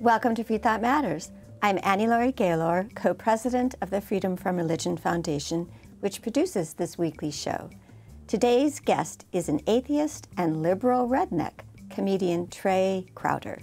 Welcome to Free Thought Matters. I'm Annie Laurie Gaylor, co president of the Freedom from Religion Foundation, which produces this weekly show. Today's guest is an atheist and liberal redneck, comedian Trae Crowder.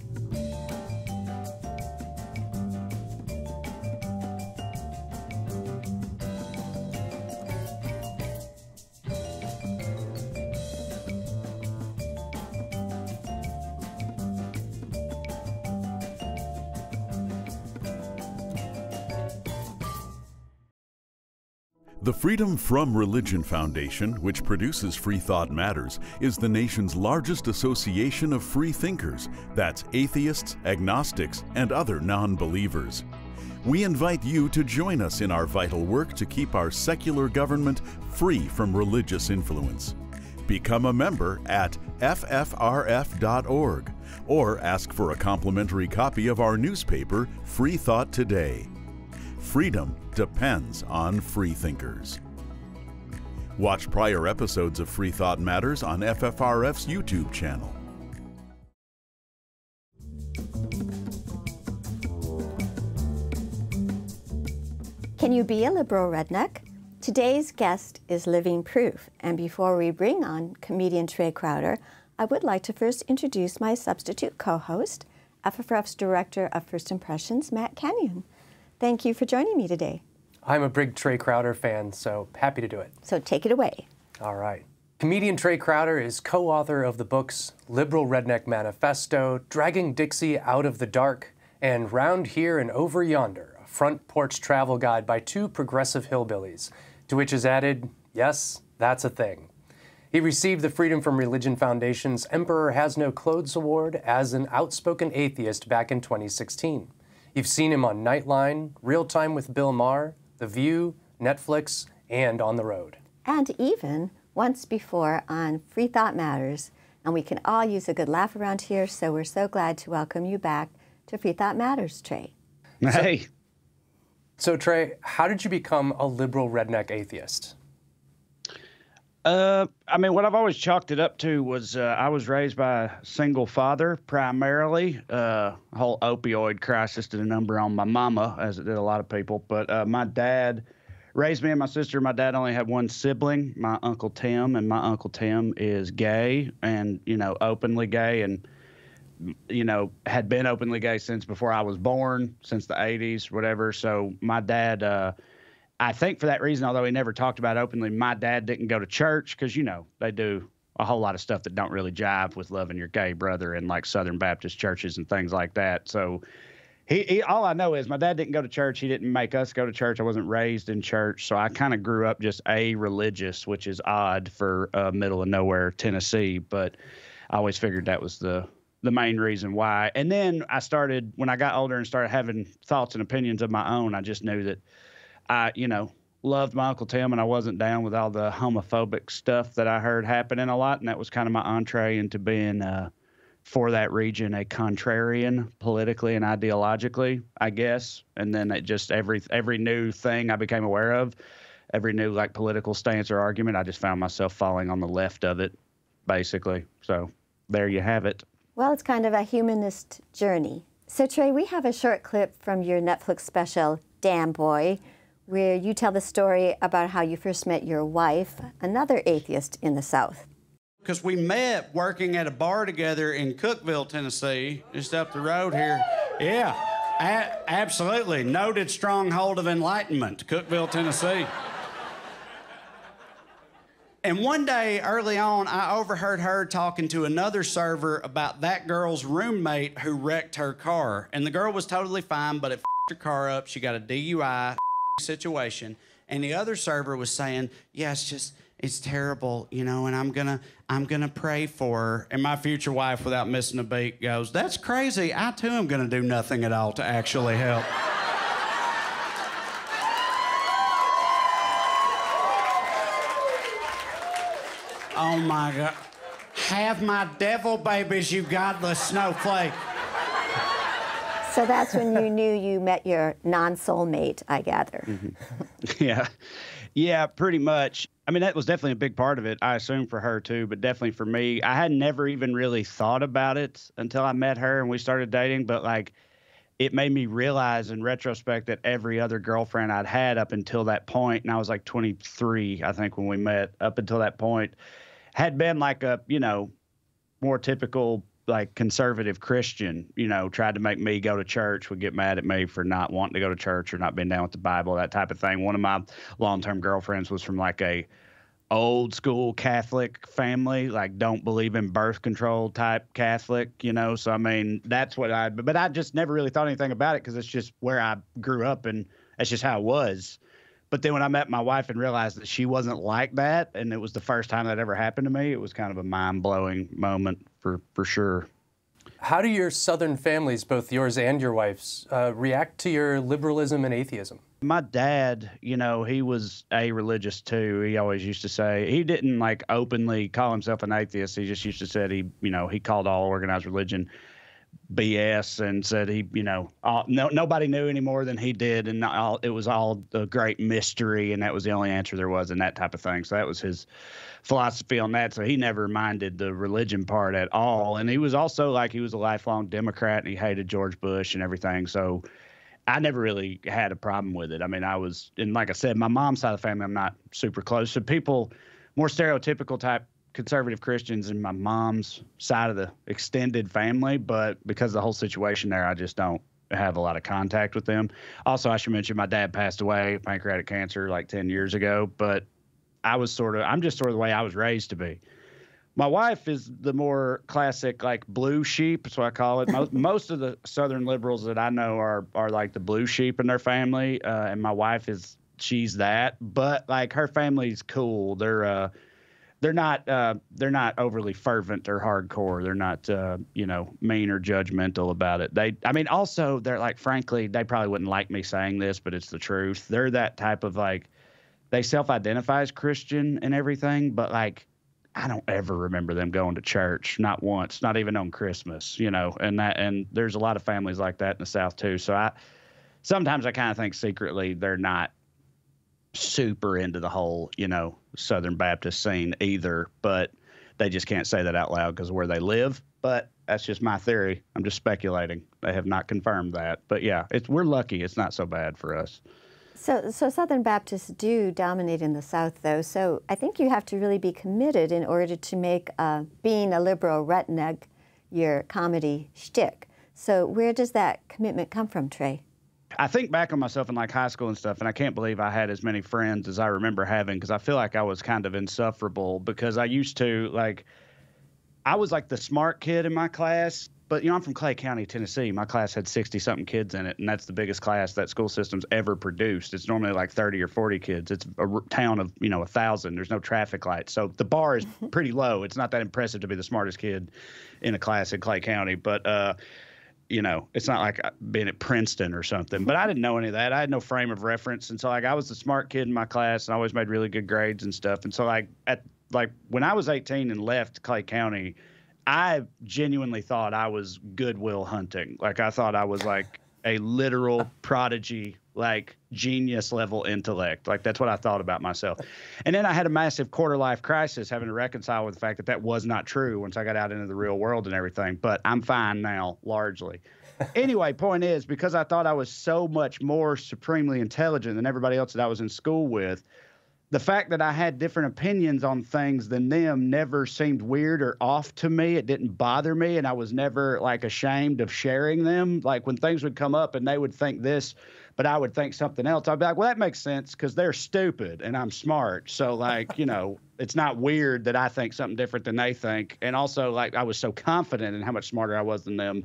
Freedom from Religion Foundation, which produces Free Thought Matters, is the nation's largest association of free thinkers that's atheists, agnostics, and other non believers. We invite you to join us in our vital work to keep our secular government free from religious influence. Become a member at ffrf.org or ask for a complimentary copy of our newspaper, Free Thought Today. Freedom depends on freethinkers. Watch prior episodes of Free Thought Matters on FFRF's YouTube channel. Can you be a liberal redneck? Today's guest is living proof, and before we bring on comedian Trae Crowder, I would like to first introduce my substitute co host, FFRF's Director of First Impressions, Matt Kenyon. Thank you for joining me today. I'm a big Trae Crowder fan, so happy to do it. So take it away. All right. Comedian Trae Crowder is co author of the books Liberal Redneck Manifesto, Dragging Dixie Out of the Dark, and Round Here and Over Yonder, a front porch travel guide by two progressive hillbillies, to which is added, Yes, that's a thing. He received the Freedom from Religion Foundation's Emperor Has No Clothes Award as an outspoken atheist back in 2016. You've seen him on Nightline, Real Time with Bill Maher, The View, Netflix, and On the Road. And even once before on Free Thought Matters. And we can all use a good laugh around here, so we're so glad to welcome you back to Free Thought Matters, Trae. Hey. So, Trae, how did you become a liberal redneck atheist? Uh, I mean, what I've always chalked it up to was uh, I was raised by a single father primarily. Uh, whole opioid crisis did a number on my mama, as it did a lot of people. But uh, my dad raised me and my sister. My dad only had one sibling, my uncle Tim, and my uncle Tim is gay and you know openly gay and you know had been openly gay since before I was born, since the '80s, whatever. So my dad. I think for that reason, although he never talked about it openly, my dad didn't go to church because you know they do a whole lot of stuff that don't really jive with loving your gay brother in like Southern Baptist churches and things like that. So he, he all I know is my dad didn't go to church. He didn't make us go to church. I wasn't raised in church, so I kind of grew up just a religious, which is odd for uh, middle of nowhere Tennessee. But I always figured that was the the main reason why. And then I started when I got older and started having thoughts and opinions of my own. I just knew that I, you know, loved my Uncle Tim and I wasn't down with all the homophobic stuff that I heard happening a lot. And that was kind of my entree into being, uh, for that region, a contrarian politically and ideologically, I guess. And then it just every every new thing I became aware of, every new like political stance or argument, I just found myself falling on the left of it, basically. So there you have it. Well, it's kind of a humanist journey. So, Trae, we have a short clip from your Netflix special, Damn Boy, where you tell the story about how you first met your wife, another atheist in the South. Because we met working at a bar together in Cookeville, Tennessee, just up the road here. Yeah, a- absolutely. Noted stronghold of enlightenment, Cookeville, Tennessee. And one day early on, I overheard her talking to another server about that girl's roommate who wrecked her car. And the girl was totally fine, but it f***ed her car up. She got a DUI situation. And the other server was saying, Yeah, it's just, it's terrible, you know, and I'm gonna, I'm gonna pray for her. And my future wife, without missing a beat, goes, That's crazy. I too am gonna do nothing at all to actually help. Oh my God. Have my devil babies, you godless snowflake. So that's when you knew you met your non soulmate, I gather. Mm-hmm. yeah. Yeah, pretty much. I mean, that was definitely a big part of it, I assume for her too, but definitely for me. I had never even really thought about it until I met her and we started dating. But like, it made me realize in retrospect that every other girlfriend I'd had up until that point, and I was like 23, I think, when we met, up until that point, had been like a, you know, more typical like conservative Christian, you know, tried to make me go to church, would get mad at me for not wanting to go to church or not being down with the Bible, that type of thing. One of my long term girlfriends was from like a old school Catholic family, like don't believe in birth control type Catholic, you know. So I mean, that's what I. But I just never really thought anything about it because it's just where I grew up and that's just how it was. But then when I met my wife and realized that she wasn't like that, and it was the first time that ever happened to me, it was kind of a mind blowing moment for for sure. How do your Southern families, both yours and your wife's, uh, react to your liberalism and atheism? My dad, you know, he was a religious too. He always used to say he didn't like openly call himself an atheist. He just used to say he, you know, he called all organized religion BS and said he, you know, no, nobody knew any more than he did, and all, it was all a great mystery, and that was the only answer there was, and that type of thing. So that was his philosophy on that. So he never minded the religion part at all, and he was also like he was a lifelong Democrat, and he hated George Bush and everything. So I never really had a problem with it. I mean, I was, and like I said, my mom's side of the family, I'm not super close. So people, more stereotypical type conservative Christians in my mom's side of the extended family, but because of the whole situation there, I just don't have a lot of contact with them. Also, I should mention my dad passed away pancreatic cancer like 10 years ago, but I was sort of I'm just sort of the way I was raised to be. My wife is the more classic like blue sheep, that's what I call it. Most, most of the southern liberals that I know are are like the blue sheep in their family, uh, and my wife is she's that. But like her family's cool. They're uh, they're not uh, they're not overly fervent or hardcore. They're not uh, you know mean or judgmental about it. They I mean also they're like frankly they probably wouldn't like me saying this, but it's the truth. They're that type of like they self-identify as Christian and everything, but like I don't ever remember them going to church, not once, not even on Christmas, you know. And that and there's a lot of families like that in the South too. So I sometimes I kind of think secretly they're not super into the whole, you know, Southern Baptist scene either, but they just can't say that out loud because where they live. But that's just my theory. I'm just speculating. They have not confirmed that. But yeah, it's we're lucky. It's not so bad for us. So, so Southern Baptists do dominate in the South, though. So I think you have to really be committed in order to make uh, being a liberal redneck your comedy shtick. So where does that commitment come from, Trae? I think back on myself in like high school and stuff, and I can't believe I had as many friends as I remember having because I feel like I was kind of insufferable because I used to like, I was like the smart kid in my class, but you know, I'm from Clay County, Tennessee. My class had 60 something kids in it, and that's the biggest class that school system's ever produced. It's normally like 30 or 40 kids. It's a town of, you know, a thousand. There's no traffic lights. So the bar is pretty low. It's not that impressive to be the smartest kid in a class in Clay County, but, uh, you know, it's not like uh, being at Princeton or something. But I didn't know any of that. I had no frame of reference, and so like I was the smart kid in my class, and I always made really good grades and stuff. And so like at like when I was 18 and left Clay County, I genuinely thought I was Goodwill Hunting. Like I thought I was like a literal prodigy like genius level intellect. Like that's what I thought about myself. And then I had a massive quarter life crisis having to reconcile with the fact that that was not true once I got out into the real world and everything. But I'm fine now, largely. anyway, point is because I thought I was so much more supremely intelligent than everybody else that I was in school with, the fact that I had different opinions on things than them never seemed weird or off to me. It didn't bother me, and I was never like ashamed of sharing them. Like when things would come up and they would think this, but I would think something else, I'd be like, well, that makes sense because they're stupid and I'm smart. So, like, you know, it's not weird that I think something different than they think. And also, like, I was so confident in how much smarter I was than them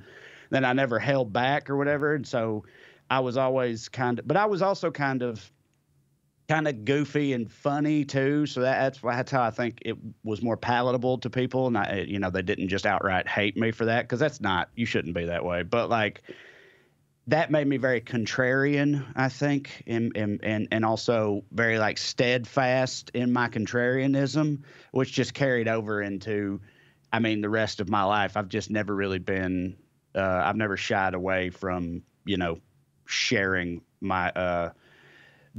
that I never held back or whatever. And so I was always kind of, but I was also kind of, kind of goofy and funny too. So that, that's that's how I think it was more palatable to people, and I, you know, they didn't just outright hate me for that because that's not you shouldn't be that way. But like that made me very contrarian, I think, and and and, also very like steadfast in my contrarianism, which just carried over into, I mean, the rest of my life. I've just never really been, uh, I've never shied away from you know sharing my uh,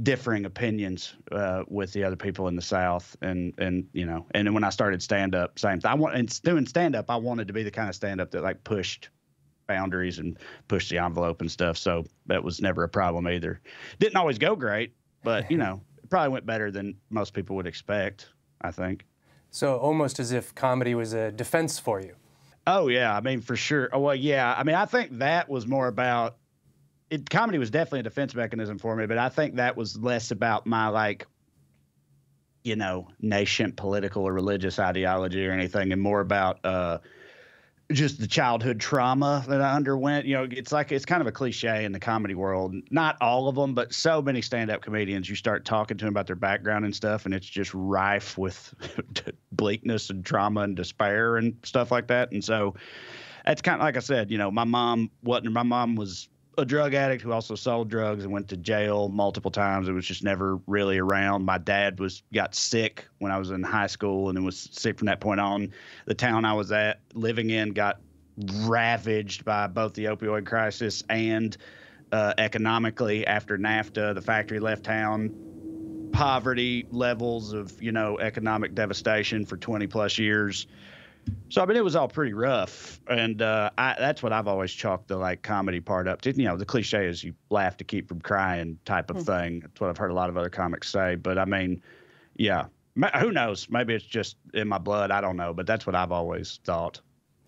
differing opinions uh, with the other people in the South, and and you know, and then when I started stand up, same thing. I want and doing stand up, I wanted to be the kind of stand up that like pushed boundaries and push the envelope and stuff. So that was never a problem either. Didn't always go great, but you know, it probably went better than most people would expect. I think. So almost as if comedy was a defense for you. Oh yeah, I mean for sure. Oh well, yeah. I mean I think that was more about it. Comedy was definitely a defense mechanism for me, but I think that was less about my like, you know, nascent political or religious ideology or anything, and more about uh, just the childhood trauma that I underwent. You know, it's like it's kind of a cliche in the comedy world. Not all of them, but so many stand-up comedians. You start talking to them about their background and stuff, and it's just rife with bleakness and trauma and despair and stuff like that. And so, that's kind of like I said. You know, my mom wasn't. My mom was a drug addict who also sold drugs and went to jail multiple times. It was just never really around. My dad was got sick when I was in high school and was sick from that point on. The town I was at living in got ravaged by both the opioid crisis and uh, economically after NAFTA. The factory left town. Poverty levels of you know economic devastation for 20 plus years. So I mean, it was all pretty rough, and uh, I, that's what I've always chalked the like comedy part up to. You know, the cliche is you laugh to keep from crying type of mm-hmm. thing. That's what I've heard a lot of other comics say. But I mean, yeah, who knows? Maybe it's just in my blood. I don't know, but that's what I've always thought.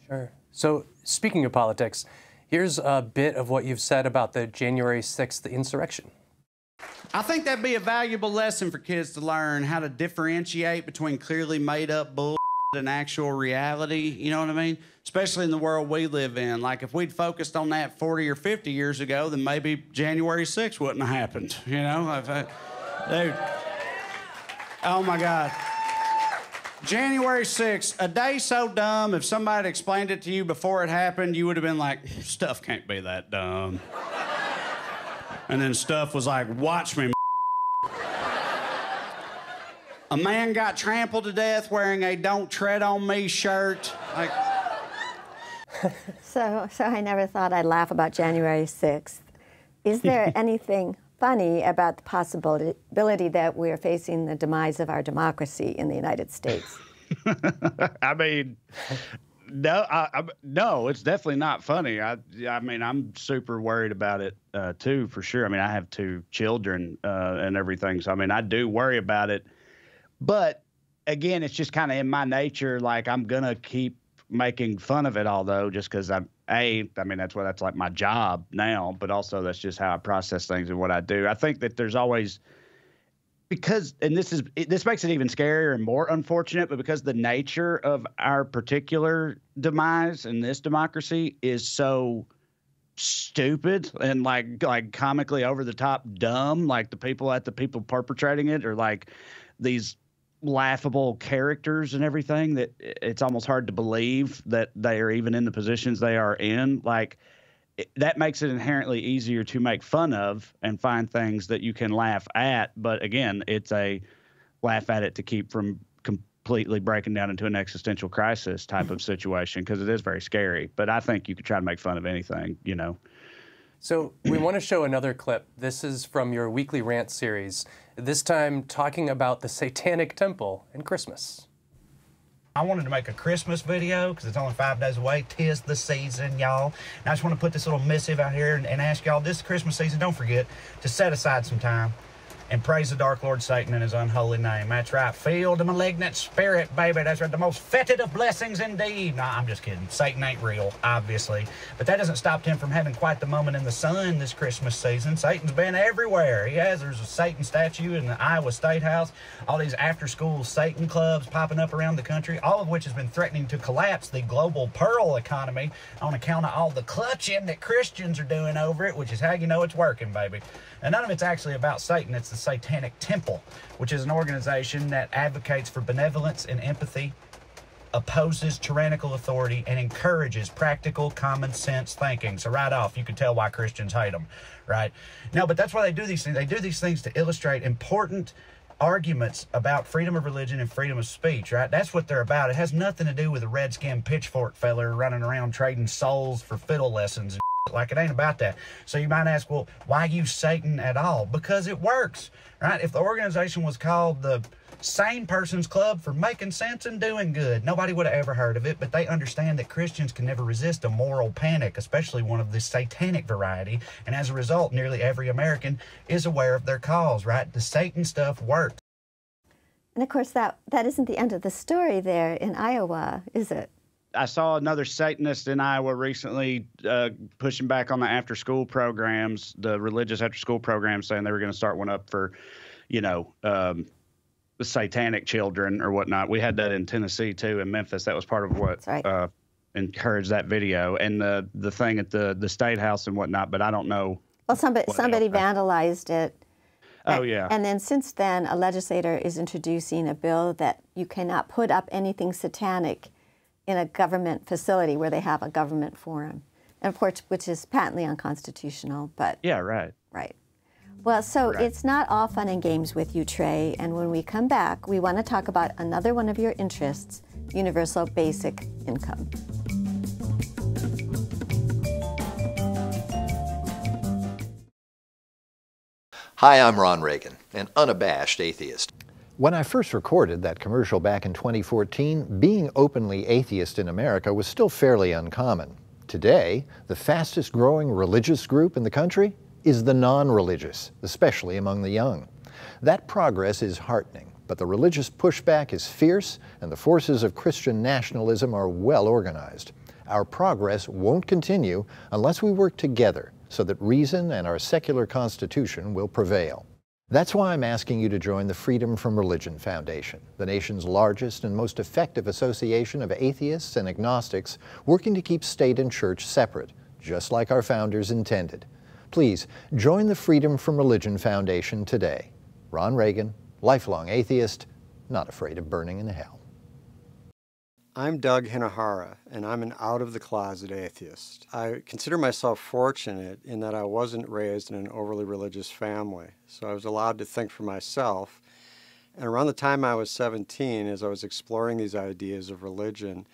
Sure. So speaking of politics, here's a bit of what you've said about the January 6th insurrection. I think that'd be a valuable lesson for kids to learn how to differentiate between clearly made up bull an actual reality. You know what I mean? Especially in the world we live in. Like if we'd focused on that 40 or 50 years ago, then maybe January 6th wouldn't have happened. You know, dude. Oh my God. January 6th, a day so dumb, if somebody explained it to you before it happened, you would have been like, stuff can't be that dumb. and then stuff was like, watch me, a man got trampled to death wearing a "Don't Tread on Me" shirt. Like. so, so I never thought I'd laugh about January 6th. Is there anything funny about the possibility that we're facing the demise of our democracy in the United States? I mean, no, I, I, no, it's definitely not funny. I, I mean, I'm super worried about it uh, too, for sure. I mean, I have two children uh, and everything, so I mean, I do worry about it. But again, it's just kind of in my nature. Like I'm gonna keep making fun of it, although just because I'm a, I mean that's what that's like my job now, but also that's just how I process things and what I do. I think that there's always because and this is it, this makes it even scarier and more unfortunate but because the nature of our particular demise in this democracy is so stupid and like like comically over the top dumb like the people at the people perpetrating it are like these laughable characters and everything that it's almost hard to believe that they are even in the positions they are in. Like it, that makes it inherently easier to make fun of and find things that you can laugh at. But again, it's a laugh at it to keep from completely breaking down into an existential crisis type of situation because it is very scary. But I think you could try to make fun of anything, you know. So we want to show another clip. This is from your weekly rant series, this time talking about the Satanic Temple and Christmas. I wanted to make a Christmas video because it's only five days away. Tis the season, y'all. And I just want to put this little missive out here and, and ask y'all this Christmas season, don't forget to set aside some time and praise the Dark Lord Satan in his unholy name. That's right. Feel the malignant spirit, baby. That's right. The most fetid of blessings indeed. Nah, I'm just kidding. Satan ain't real, obviously. But that doesn't stop him from having quite the moment in the sun this Christmas season. Satan's been everywhere. He has. There's a Satan statue in the Iowa State House. All these after school Satan clubs popping up around the country, all of which has been threatening to collapse the global pearl economy on account of all the clutching that Christians are doing over it, which is how you know it's working, baby. And none of it's actually about Satan. It's the Satanic Temple, which is an organization that advocates for benevolence and empathy, opposes tyrannical authority, and encourages practical, common sense thinking. So, right off, you can tell why Christians hate them, right? No, but that's why they do these things. They do these things to illustrate important arguments about freedom of religion and freedom of speech, right? That's what they're about. It has nothing to do with a redskin pitchfork feller running around trading souls for fiddle lessons Like it ain't about that. So you might ask, well, why use Satan at all? Because it works, right? If the organization was called the Sane Persons Club for making sense and doing good. Nobody would have ever heard of it, but they understand that Christians can never resist a moral panic, especially one of the satanic variety. And as a result, nearly every American is aware of their cause, right? The Satan stuff works. And of course, that, that isn't the end of the story there in Iowa, is it? I saw another Satanist in Iowa recently uh, pushing back on the after school programs, the religious after school programs, saying they were going to start one up for, you know, um, the satanic children or whatnot. We had that in Tennessee too, in Memphis. That was part of what right. uh, encouraged that video and the the thing at the the state house and whatnot. But I don't know. Well, somebody somebody vandalized it. Oh yeah. And then since then, a legislator is introducing a bill that you cannot put up anything satanic in a government facility where they have a government forum, and of course, which is patently unconstitutional. But yeah, right. Right. Well, so Right. it's not all fun and games with you, Trae. And when we come back, we want to talk about another one of your interests universal basic income. Hi, I'm Ron Reagan, an unabashed atheist. When I first recorded that commercial back in 2014, being openly atheist in America was still fairly uncommon. Today, the fastest growing religious group in the country is the non religious, especially among the young. That progress is heartening, but the religious pushback is fierce and the forces of Christian nationalism are well organized. Our progress won't continue unless we work together so that reason and our secular constitution will prevail. That's why I'm asking you to join the Freedom from Religion Foundation, the nation's largest and most effective association of atheists and agnostics working to keep state and church separate, just like our founders intended. Please join the Freedom from Religion Foundation today. Ron Reagan, lifelong atheist, not afraid of burning in hell. I'm Doug Hinahara, and I'm an out of the closet atheist. I consider myself fortunate in that I wasn't raised in an overly religious family, so I was allowed to think for myself. And around the time I was 17, as I was exploring these ideas of religion,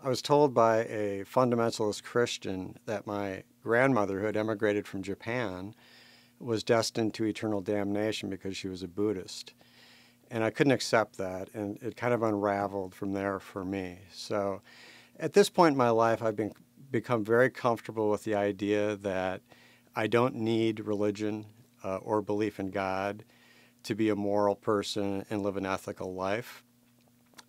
I was told by a fundamentalist Christian that my grandmother, who had emigrated from Japan, was destined to eternal damnation because she was a Buddhist and I couldn't accept that, and it kind of unraveled from there for me. So, at this point in my life, I've been become very comfortable with the idea that I don't need religion uh, or belief in God to be a moral person and live an ethical life.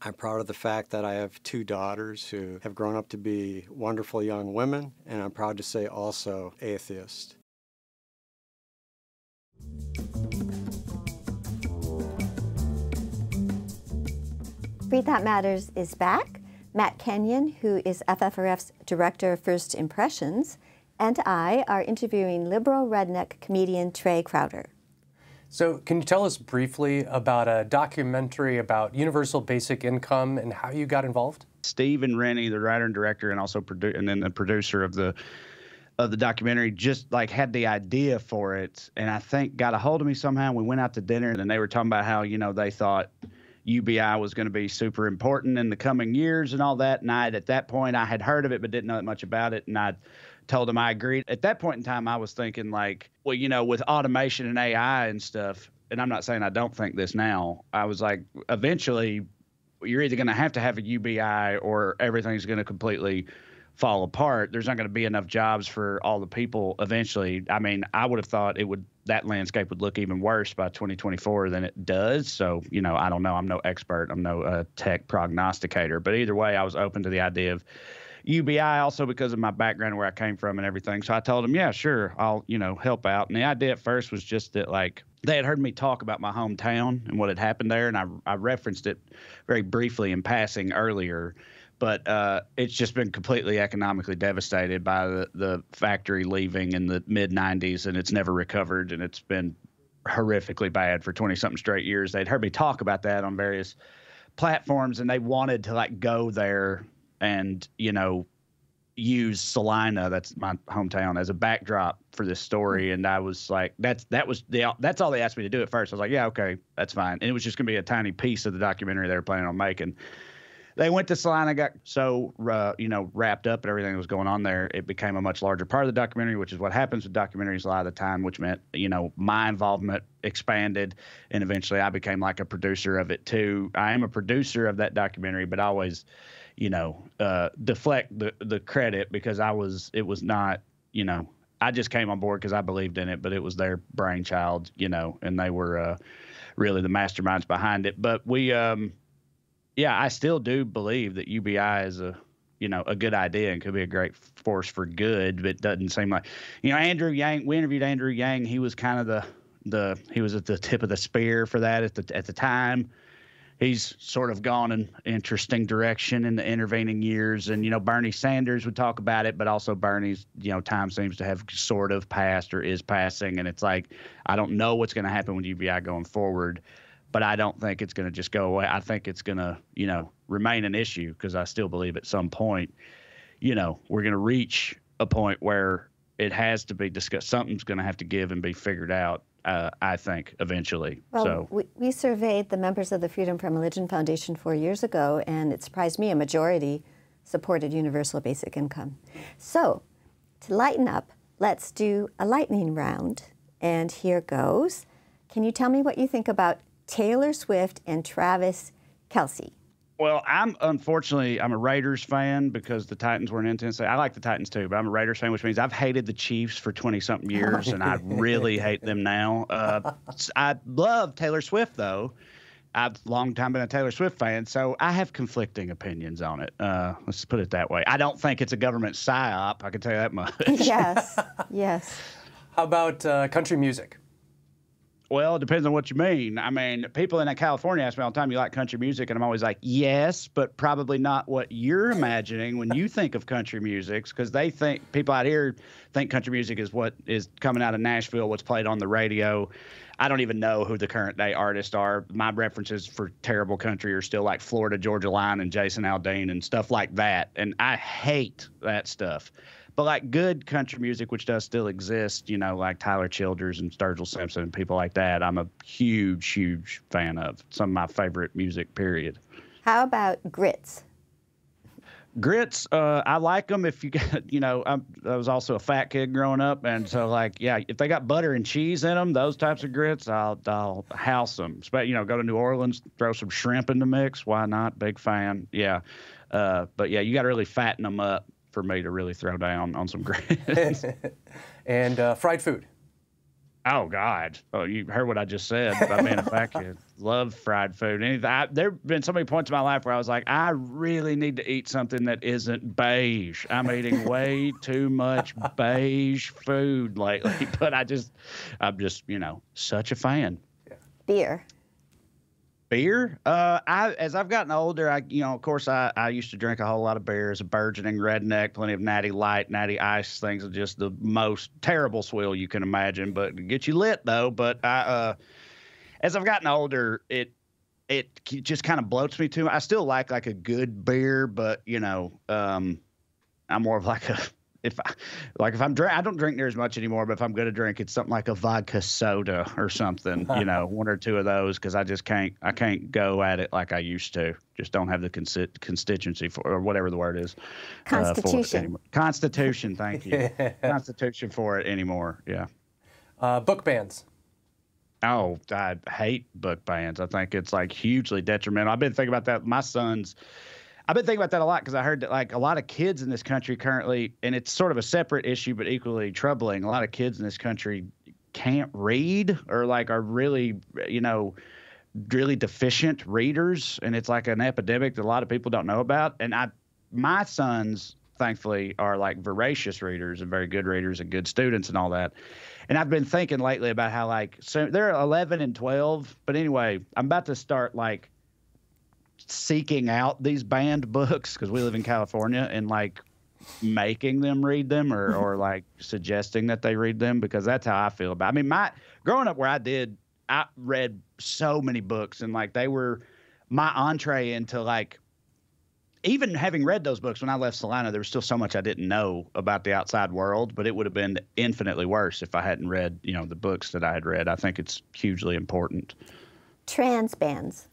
I'm proud of the fact that I have two daughters who have grown up to be wonderful young women, and I'm proud to say also atheist. Free Thought Matters is back. Matt Kenyon, who is FFRF's Director of First Impressions, and I are interviewing liberal redneck comedian Trae Crowder. So, can you tell us briefly about a documentary about universal basic income and how you got involved? Steve and Rennie, the writer and director, and also produ- and then the producer of the of the documentary, just like had the idea for it, and I think got a hold of me somehow. We went out to dinner, and they were talking about how you know they thought UBI was going to be super important in the coming years and all that. And I, at that point, I had heard of it but didn't know that much about it, and I told them I agreed. At that point in time, I was thinking like, well, you know, with automation and AI and stuff. And I'm not saying I don't think this now. I was like, eventually, you're either going to have to have a UBI or everything's going to completely fall apart. There's not going to be enough jobs for all the people eventually. I mean, I would have thought it would that landscape would look even worse by 2024 than it does. So, you know, I don't know. I'm no expert. I'm no uh, tech prognosticator. But either way, I was open to the idea of UBI also because of my background where I came from and everything. So I told them, yeah, sure, I'll, you know, help out. And the idea at first was just that like they had heard me talk about my hometown and what had happened there, and I I referenced it very briefly in passing earlier. But uh, it's just been completely economically devastated by the, the factory leaving in the mid 90s, and it's never recovered, and it's been horrifically bad for 20 something straight years. They'd heard me talk about that on various platforms, and they wanted to like go there and you know use Celina, that's my hometown, as a backdrop for this story. And I was like, that's that was the that's all they asked me to do at first. I was like, yeah, okay, that's fine. And it was just gonna be a tiny piece of the documentary they were planning on making. They went to Celina, got so uh, you know wrapped up and everything that was going on there, it became a much larger part of the documentary, which is what happens with documentaries a lot of the time, which meant you know my involvement expanded, and eventually I became like a producer of it too. I am a producer of that documentary, but I always, you know, uh, deflect the the credit because I was it was not you know I just came on board because I believed in it, but it was their brainchild, you know, and they were uh, really the masterminds behind it. But we um yeah, I still do believe that UBI is a you know a good idea and could be a great force for good. But it doesn't seem like you know Andrew Yang. We interviewed Andrew Yang. He was kind of the the he was at the tip of the spear for that at the at the time. He's sort of gone in interesting direction in the intervening years, and you know Bernie Sanders would talk about it, but also Bernie's you know time seems to have sort of passed or is passing, and it's like I don't know what's going to happen with UBI going forward but I don't think it's going to just go away. I think it's going to, you know, remain an issue because I still believe at some point, you know, we're going to reach a point where it has to be discussed. Something's going to have to give and be figured out. Uh, I think eventually. Well, so we, we surveyed the members of the Freedom from Religion Foundation four years ago, and it surprised me a majority supported universal basic income. So, to lighten up, let's do a lightning round. And here goes. Can you tell me what you think about Taylor Swift and Travis Kelce? Well, I'm unfortunately I'm a Raiders fan because the Titans weren't in Tennessee. I like the Titans too, but I'm a Raiders fan, which means I've hated the Chiefs for twenty something years, and I really hate them now. Uh, I love Taylor Swift though. I've long time been a Taylor Swift fan, so I have conflicting opinions on it. Uh, let's put it that way. I don't think it's a government psyop. I can tell you that much. yes, yes. How about uh, country music? Well, it depends on what you mean. I mean, people in California ask me all the time, "You like country music?" And I'm always like, "Yes, but probably not what you're imagining when you think of country music, because they think people out here think country music is what is coming out of Nashville, what's played on the radio. I don't even know who the current day artists are. My references for terrible country are still like Florida Georgia Line and Jason Aldean and stuff like that, and I hate that stuff but like good country music, which does still exist, you know, like Tyler Childers and Sturgill Simpson and people like that, I'm a huge, huge fan of. Some of my favorite music, period. How about grits? Grits, uh, I like them if you got, you know, I'm, I was also a fat kid growing up. And so, like, yeah, if they got butter and cheese in them, those types of grits, I'll, I'll house them. But, you know, go to New Orleans, throw some shrimp in the mix. Why not? Big fan. Yeah. Uh, but yeah, you got to really fatten them up for me to really throw down on some grits. and uh, fried food. Oh God! Oh, you heard what I just said about being a fat kid. Love fried food. Anything. there have been so many points in my life where I was like, I really need to eat something that isn't beige. I'm eating way too much beige food lately, but I just, I'm just, you know, such a fan. Beer beer? Uh i as i've gotten older i you know of course i i used to drink a whole lot of beer as a burgeoning redneck plenty of natty light natty ice things are just the most terrible swill you can imagine but get you lit though but i uh as i've gotten older it it just kind of bloats me too i still like like a good beer but you know um i'm more of like a if I, like if I'm drink, I don't drink near as much anymore. But if I'm going to drink, it's something like a vodka soda or something. you know, one or two of those because I just can't. I can't go at it like I used to. Just don't have the consi- constituency for or whatever the word is. Constitution. Uh, Constitution. Thank you. Constitution for it anymore. Yeah. Uh, book bans. Oh, I hate book bans. I think it's like hugely detrimental. I've been thinking about that. My son's I've been thinking about that a lot because I heard that like a lot of kids in this country currently, and it's sort of a separate issue but equally troubling. A lot of kids in this country can't read or like are really, you know, really deficient readers, and it's like an epidemic that a lot of people don't know about. And I, my sons, thankfully, are like voracious readers and very good readers and good students and all that. And I've been thinking lately about how like so they're 11 and 12, but anyway, I'm about to start like seeking out these banned books because we live in California and like making them read them or, or like suggesting that they read them because that's how I feel about. It. I mean, my growing up where I did, I read so many books and like they were my entree into like even having read those books when I left Celina, there was still so much I didn't know about the outside world, but it would have been infinitely worse if I hadn't read, you know, the books that I had read. I think it's hugely important. Trans bans.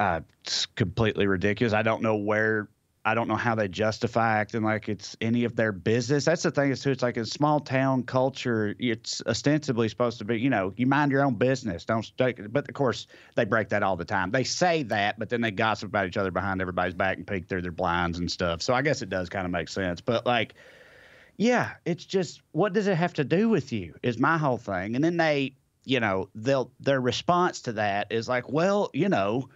Uh, it's completely ridiculous. I don't know where I don't know how they justify acting like it's any of their business. That's the thing is too. It's like a small town culture. It's ostensibly supposed to be, you know, you mind your own business. Don't take. But of course, they break that all the time. They say that, but then they gossip about each other behind everybody's back and peek through their blinds and stuff. So I guess it does kind of make sense. But like, yeah, it's just what does it have to do with you? Is my whole thing. And then they, you know, they'll their response to that is like, well, you know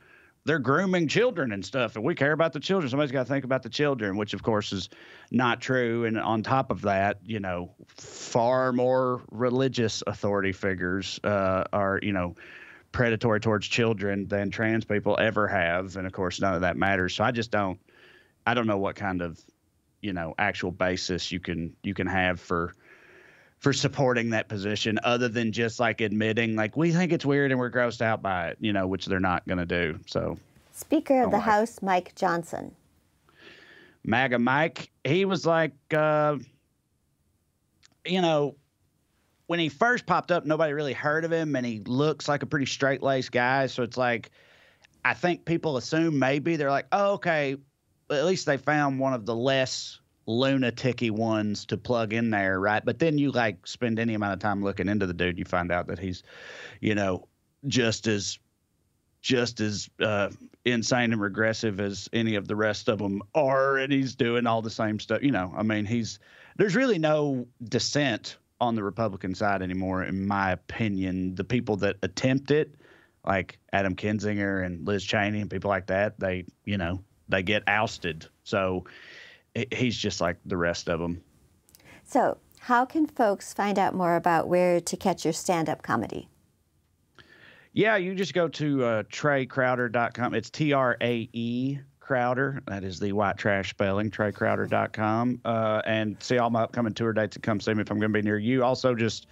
they're grooming children and stuff, and we care about the children. Somebody's got to think about the children, which of course is not true. And on top of that, you know, far more religious authority figures uh, are, you know, predatory towards children than trans people ever have, and of course, none of that matters. So I just don't, I don't know what kind of, you know, actual basis you can you can have for for supporting that position other than just like admitting like we think it's weird and we're grossed out by it, you know, which they're not going to do. So Speaker of the like House Mike Johnson. MAGA Mike, he was like uh, you know, when he first popped up, nobody really heard of him and he looks like a pretty straight-laced guy, so it's like I think people assume maybe they're like, "Oh, okay, at least they found one of the less lunaticy ones to plug in there, right? But then you like spend any amount of time looking into the dude, you find out that he's, you know, just as just as uh, insane and regressive as any of the rest of them are, and he's doing all the same stuff. You know, I mean, he's there's really no dissent on the Republican side anymore, in my opinion. The people that attempt it, like Adam Kinzinger and Liz Cheney and people like that, they, you know, they get ousted. So he's just like the rest of them. So, how can folks find out more about where to catch your stand up comedy? Yeah, you just go to uh, traecrowder.com. It's T R A E Crowder. That is the white trash spelling, traecrowder.com. Uh, and see all my upcoming tour dates and come see me if I'm going to be near you. Also, just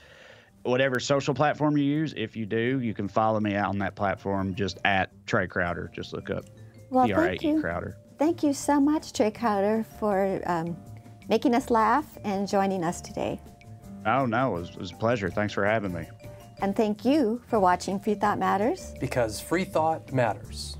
whatever social platform you use, if you do, you can follow me out on that platform just at Trae Crowder. Just look up well, T R A E Crowder. Thank you so much, Trae Crowder, for um, making us laugh and joining us today. Oh, no, it was, it was a pleasure. Thanks for having me. And thank you for watching Free Thought Matters. Because free thought matters.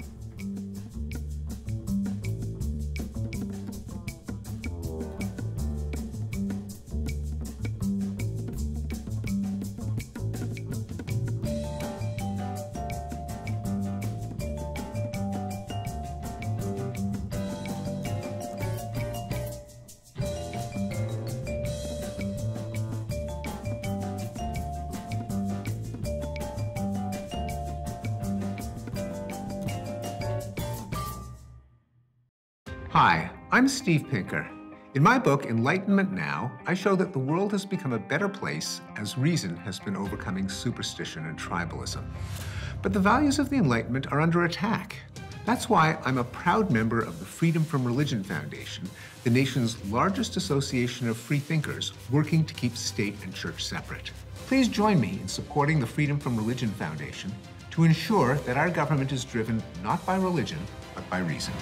Hi, I'm Steve Pinker. In my book, Enlightenment Now, I show that the world has become a better place as reason has been overcoming superstition and tribalism. But the values of the Enlightenment are under attack. That's why I'm a proud member of the Freedom from Religion Foundation, the nation's largest association of free thinkers working to keep state and church separate. Please join me in supporting the Freedom from Religion Foundation to ensure that our government is driven not by religion, but by reason.